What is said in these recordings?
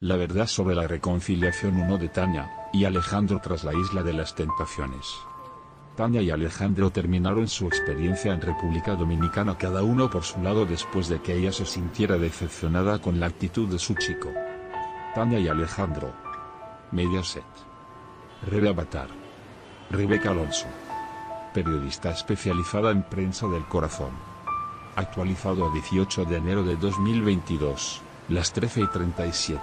La verdad sobre la reconciliación 1 de Tania y Alejandro tras la isla de las tentaciones. Tania y Alejandro terminaron su experiencia en República Dominicana cada uno por su lado después de que ella se sintiera decepcionada con la actitud de su chico. Tania y Alejandro. Mediaset. Rebe Avatar. Rebeca Alonso. Periodista especializada en prensa del corazón. Actualizado a 18 de enero de 2022, las 13 y 37.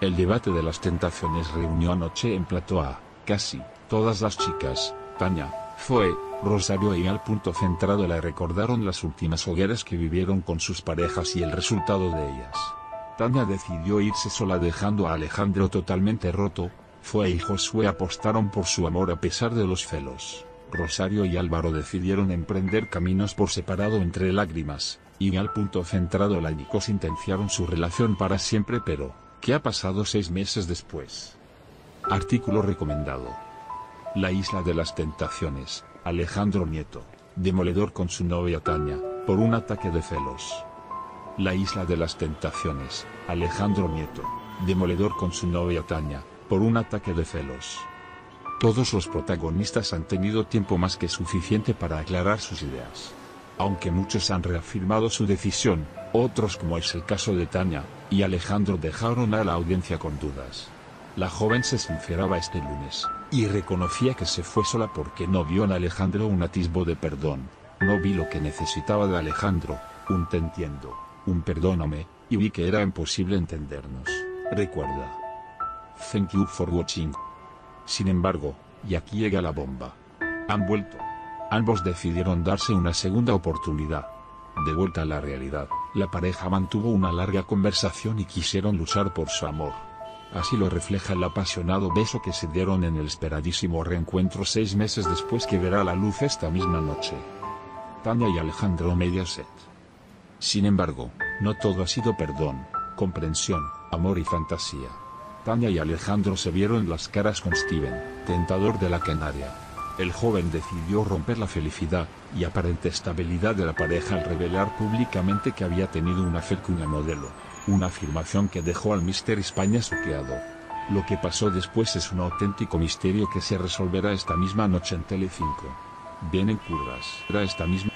El debate de las tentaciones reunió anoche en Plato a, casi, todas las chicas, Tania, Zoe, Rosario y al punto centrado le recordaron las últimas hogueras que vivieron con sus parejas y el resultado de ellas. Tania decidió irse sola dejando a Alejandro totalmente roto, Zoe y Josué apostaron por su amor a pesar de los celos. Rosario y Álvaro decidieron emprender caminos por separado entre lágrimas, y al punto centrado la Nico sentenciaron su relación para siempre pero, ¿qué ha pasado seis meses después? Artículo recomendado. La isla de las tentaciones, Alejandro Nieto, demoledor con su novia Tania, por un ataque de celos. La isla de las tentaciones, Alejandro Nieto, demoledor con su novia Tania, por un ataque de celos. Todos los protagonistas han tenido tiempo más que suficiente para aclarar sus ideas. Aunque muchos han reafirmado su decisión, otros como es el caso de Tania y Alejandro dejaron a la audiencia con dudas. La joven se sinceraba este lunes, y reconocía que se fue sola porque no vio en Alejandro un atisbo de perdón. No vi lo que necesitaba de Alejandro, un te entiendo, un perdóname, y vi que era imposible entendernos. Recuerda. Thank you for watching. Sin embargo, y aquí llega la bomba. Han vuelto. Ambos decidieron darse una segunda oportunidad. De vuelta a la realidad, la pareja mantuvo una larga conversación y quisieron luchar por su amor. Así lo refleja el apasionado beso que se dieron en el esperadísimo reencuentro seis meses después que verá la luz esta misma noche. Tania y Alejandro Mediaset. Sin embargo, no todo ha sido perdón, comprensión, amor y fantasía. Tania y Alejandro se vieron las caras con Steven, tentador de la Canaria. El joven decidió romper la felicidad y aparente estabilidad de la pareja al revelar públicamente que había tenido una fe modelo. Una afirmación que dejó al Mister España soqueado. Lo que pasó después es un auténtico misterio que se resolverá esta misma noche en Telecinco. Bien en curvas. Esta misma